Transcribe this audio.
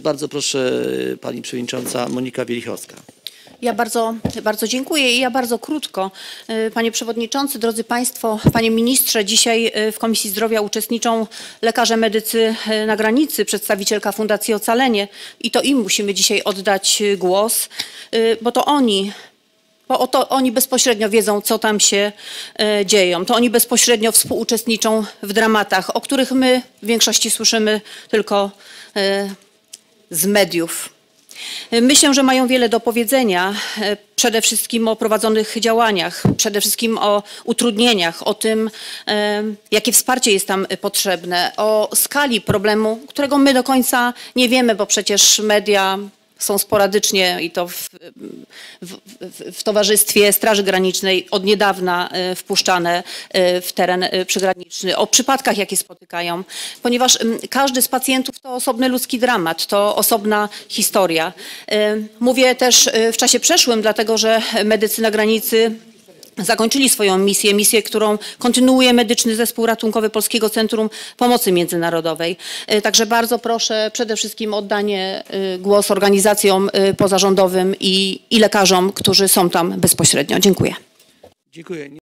Bardzo proszę pani przewodnicząca Monika Wielichowska. Ja bardzo, bardzo dziękuję i ja bardzo krótko. Y, Panie Przewodniczący, drodzy Państwo, Panie Ministrze, dzisiaj y, w Komisji Zdrowia uczestniczą lekarze medycy y, na granicy, przedstawicielka Fundacji Ocalenie i to im musimy dzisiaj oddać głos, bo to oni bo oto oni bezpośrednio wiedzą, co tam się e, dzieją. To oni bezpośrednio współuczestniczą w dramatach, o których my w większości słyszymy tylko z mediów. Myślę, że mają wiele do powiedzenia, e, przede wszystkim o prowadzonych działaniach, przede wszystkim o utrudnieniach, o tym, e, jakie wsparcie jest tam potrzebne, o skali problemu, którego my do końca nie wiemy, bo przecież media są sporadycznie i to w, w, w, Towarzystwie Straży Granicznej od niedawna e, wpuszczane e, w teren e, przygraniczny, o przypadkach, jakie spotykają, ponieważ każdy z pacjentów to osobny ludzki dramat, to osobna historia. Mówię też w czasie przeszłym, dlatego że medycy na granicy zakończyli swoją misję, misję, którą kontynuuje Medyczny Zespół Ratunkowy Polskiego Centrum Pomocy Międzynarodowej. E, Także bardzo proszę przede wszystkim o oddanie e, głos organizacjom e, pozarządowym i, i lekarzom, którzy są tam bezpośrednio. Dziękuję. Dziękuję.